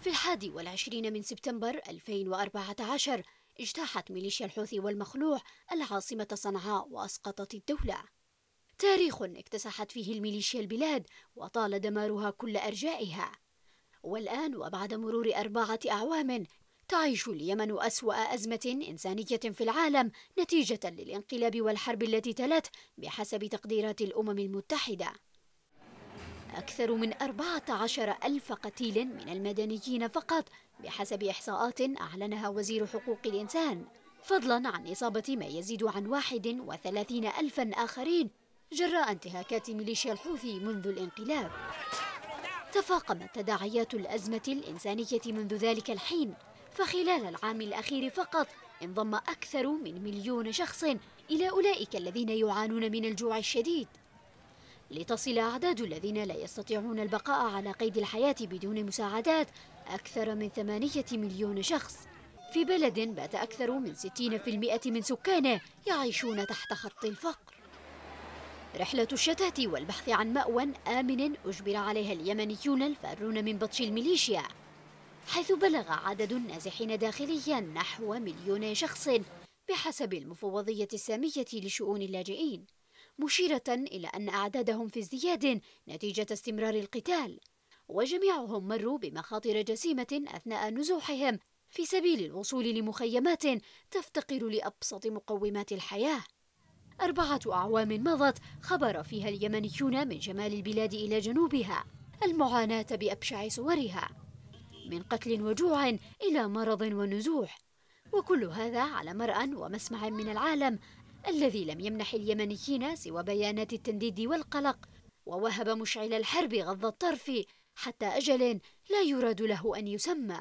في الحادي والعشرين من سبتمبر 2014 اجتاحت ميليشيا الحوثي والمخلوع العاصمة صنعاء وأسقطت الدولة. تاريخ اكتسحت فيه الميليشيا البلاد وطال دمارها كل أرجائها. والآن وبعد مرور أربعة أعوام تعيش اليمن أسوأ أزمة إنسانية في العالم نتيجة للانقلاب والحرب التي تلت بحسب تقديرات الأمم المتحدة. أكثر من 14 ألف قتيل من المدنيين فقط بحسب إحصاءات أعلنها وزير حقوق الإنسان. فضلا عن إصابة ما يزيد عن 31 ألفا آخرين جراء انتهاكات ميليشيا الحوثي منذ الانقلاب. تفاقمت تداعيات الأزمة الإنسانية منذ ذلك الحين فخلال العام الأخير فقط انضم أكثر من مليون شخص إلى أولئك الذين يعانون من الجوع الشديد. لتصل أعداد الذين لا يستطيعون البقاء على قيد الحياة بدون مساعدات أكثر من ثمانية مليون شخص. في بلد بات أكثر من 60% من سكانه يعيشون تحت خط الفقر. رحلة الشتات والبحث عن مأوى آمن أجبر عليها اليمنيون الفارون من بطش الميليشيا حيث بلغ عدد النازحين داخليا نحو مليون شخص بحسب المفوضية السامية لشؤون اللاجئين. مشيرة إلى أن أعدادهم في ازدياد نتيجة استمرار القتال. وجميعهم مروا بمخاطر جسيمة أثناء نزوحهم في سبيل الوصول لمخيمات تفتقر لأبسط مقومات الحياة. أربعة أعوام مضت خبر فيها اليمنيون من شمال البلاد إلى جنوبها المعاناة بأبشع صورها. من قتل وجوع إلى مرض ونزوح. وكل هذا على مرأى ومسمع من العالم الذي لم يمنح اليمنيين سوى بيانات التنديد والقلق ووهب مشعل الحرب غض الطرف حتى أجل لا يراد له أن يسمى.